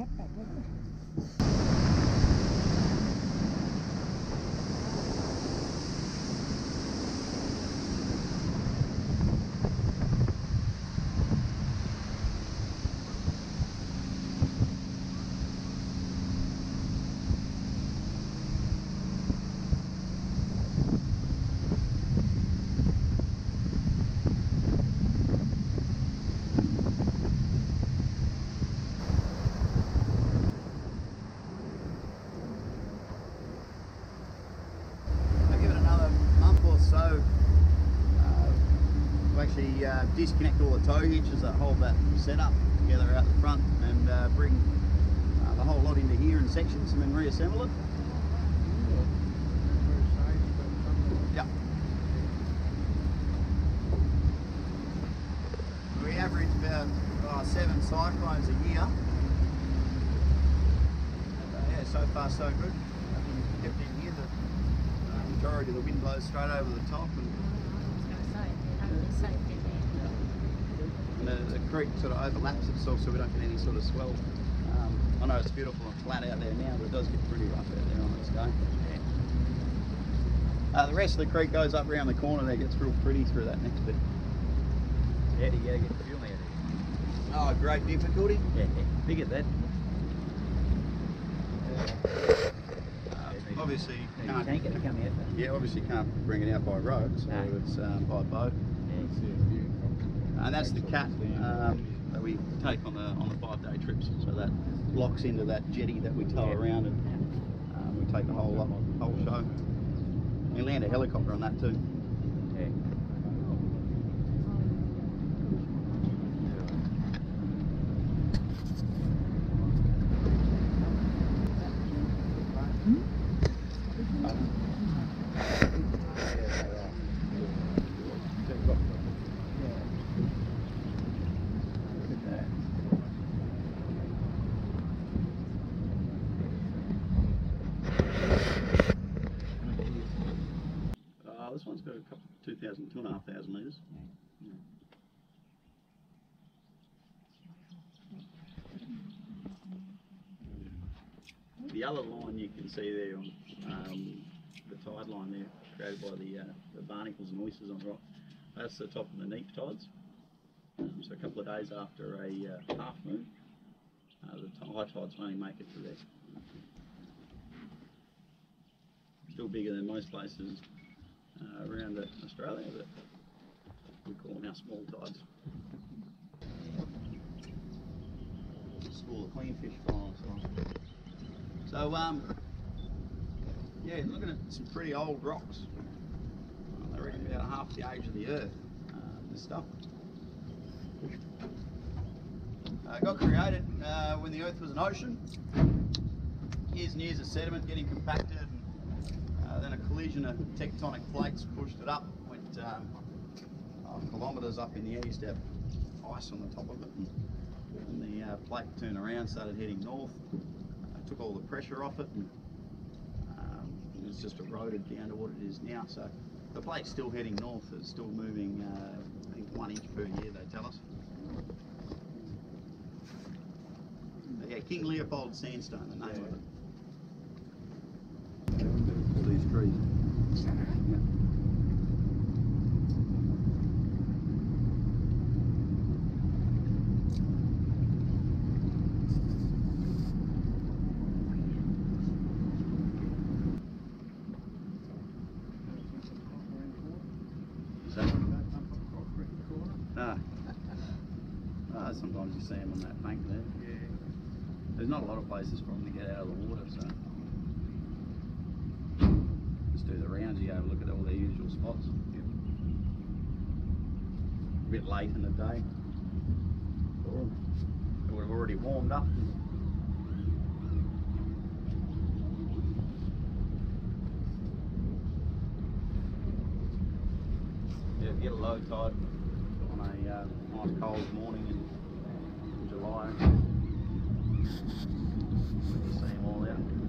cap back, wasn't it? I'll give it another month or so uh, to actually uh, disconnect all the tow hitches that hold that setup together out the front and uh, bring uh, the whole lot into here in sections and then reassemble it. Yeah. We average about uh, seven cyclones a year. Uh, yeah, so far so good. Kept in here. The uh, majority of the wind blows straight over the top and, and the, the creek sort of overlaps itself so we don't get any sort of swell. Um, I know it's beautiful and flat out there now, but it does get pretty rough out there on its day. Uh, the rest of the creek goes up around the corner there, gets real pretty through that next bit. How do you get the fuel out of Oh, great difficulty. Yeah, Yeah, figured that. Uh, obviously, you You can't, can't get it coming out yeah, obviously you can't bring it out by road, so No. it's um, by boat. And that's the cat um, that we take on the on the five day trips. So that locks into that jetty that we tow around and um, we take the whole whole show. We land a helicopter on that too. Yeah. Uh, this one's got a couple, 2,000, 2,500 litres. The other line you can see there on um, the tide line there, created by the, uh, the barnacles and oysters on the rock, that's the top of the neap tides. Um, so a couple of days after a uh, half moon, uh, the high tides only make it to there. Still bigger than most places uh, around Australia, but we call them our small tides. Of clean fish flies. So, um, yeah, looking at some pretty old rocks. They reckon about half the age of the Earth. Uh, this stuff. Uh, got created uh, when the Earth was an ocean. Years and years of sediment getting compacted. And, uh, then a collision of tectonic plates pushed it up. Went um, uh, kilometres up in the east, had ice on the top of it. And, and the uh, plate turned around, started heading north. Took all the pressure off it, and um, it's just eroded down to what it is now. So the plate's still heading north. It's still moving, uh, I think, one inch per year. They tell us. Yeah, King Leopold sandstone, the name of it. These. Ah, sometimes you see them on that bank there. Yeah. There's not a lot of places for them to get out of the water, so do the rounds. You have a look at all their usual spots. A bit late in the day. It would have already warmed up. Yeah, get a low tide on a uh, nice cold morning in, July. Them all out.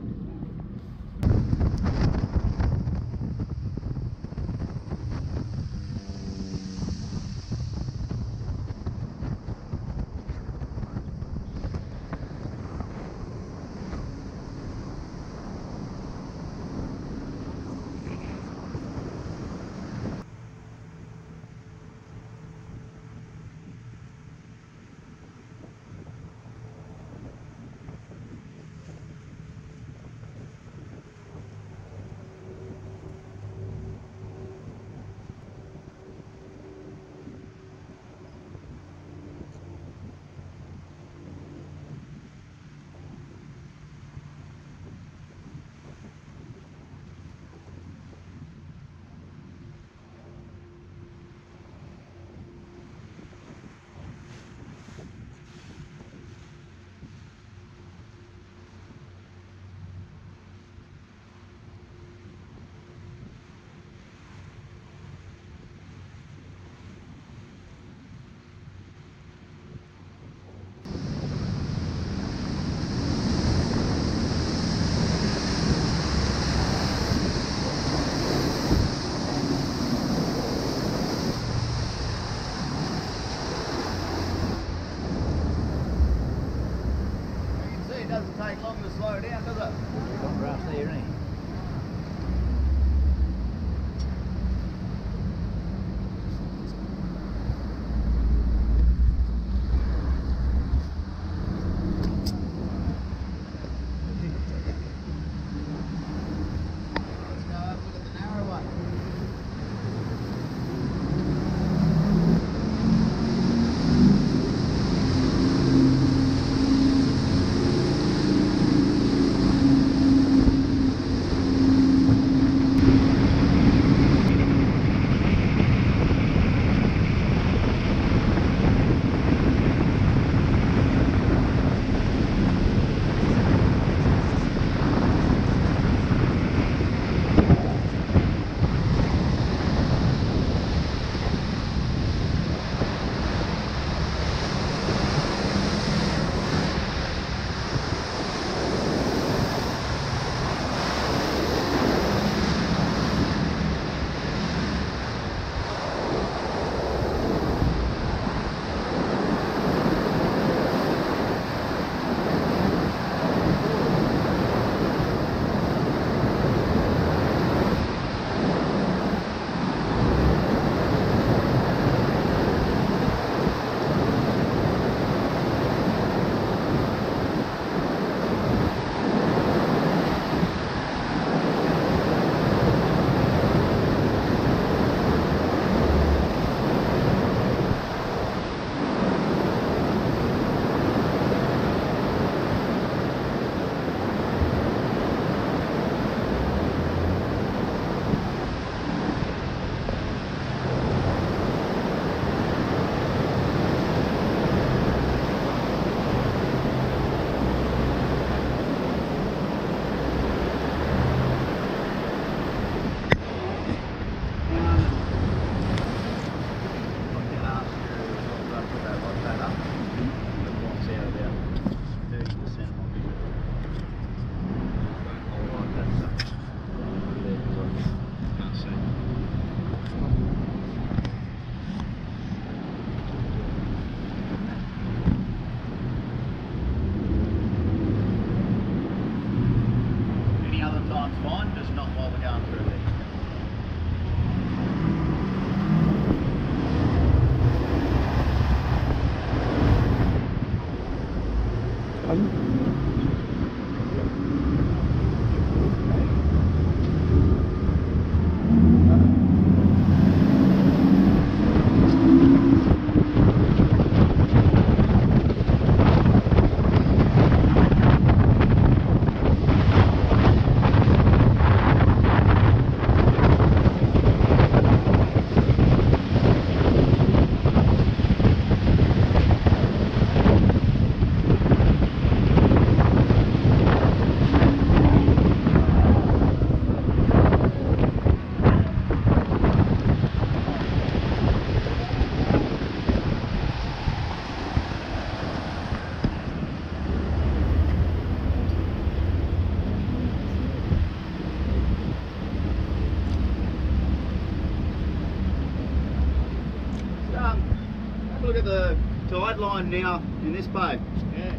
Now in this bay. Yeah.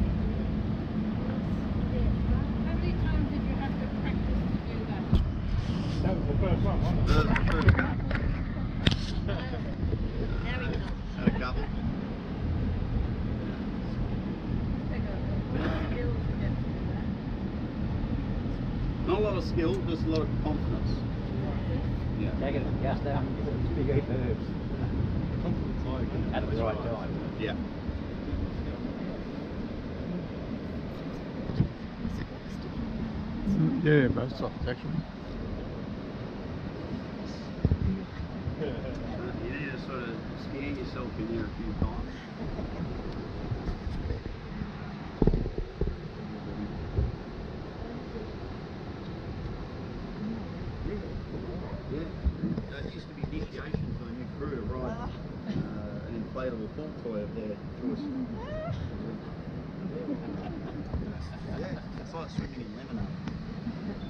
How many times did you have to practice to do that? That was the first one, wasn't it? first one. Now he knows. Had a couple. Take a skills to get to do that. Not a lot of skill, just a lot of confidence. Yeah. Take it, gas down, give it a big eight herbs. At the right time. Yeah. Yeah, both sides actually. You need to sort of scan yourself in there a few times. Yeah, that used to be initiation for the new crew to ride uh, an inflatable full toy of their choice. Yeah, it's like swimming in lemonade.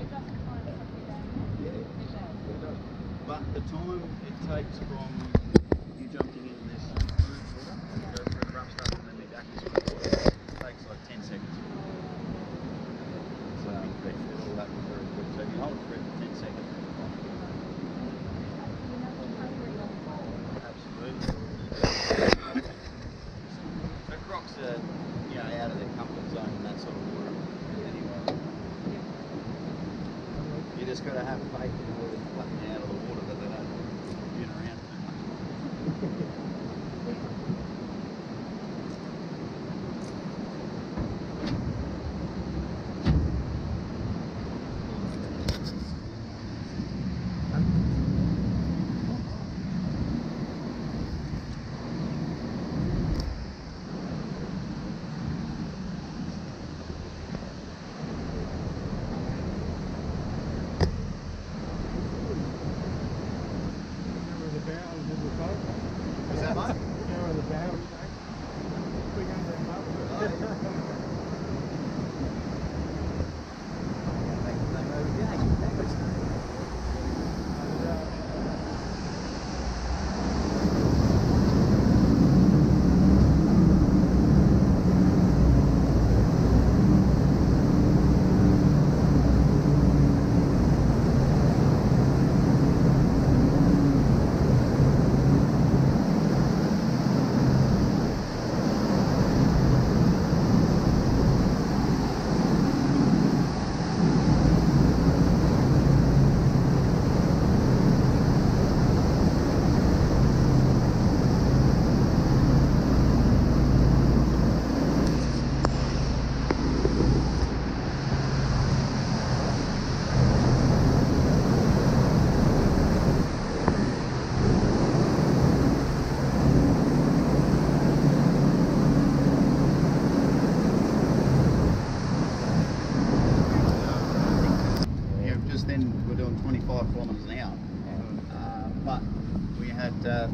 It doesn't find something. Yeah. It does. But the time it takes from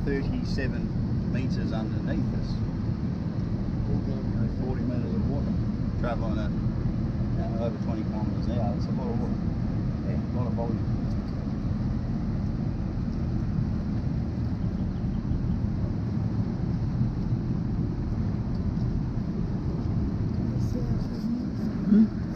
37 metres underneath us. 40 metres of water, travelling at uh, over 20 kilometres an hour. It's a lot of water, yeah, a lot of volume. Hmm?